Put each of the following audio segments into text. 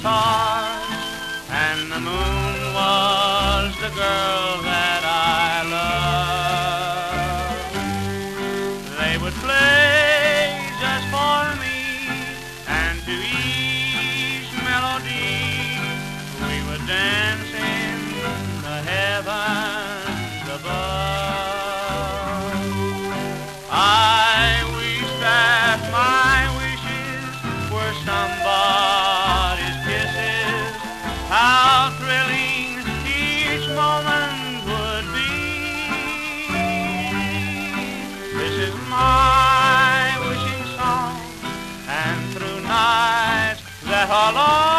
stars, and the moon was the girl that I loved. They would play just for me, and to each melody we would dance in the heavens above. Is my wishing song, and through nights that are long.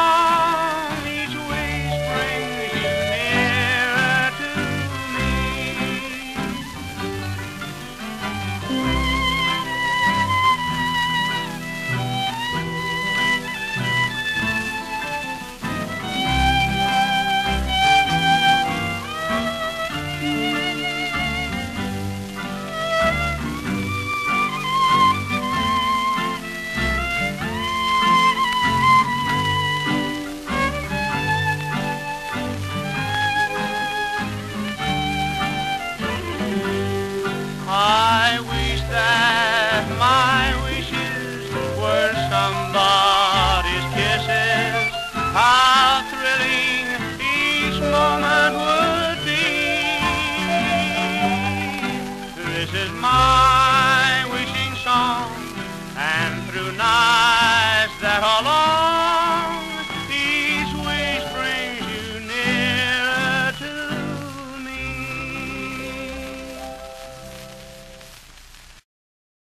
my wishing song, and through night.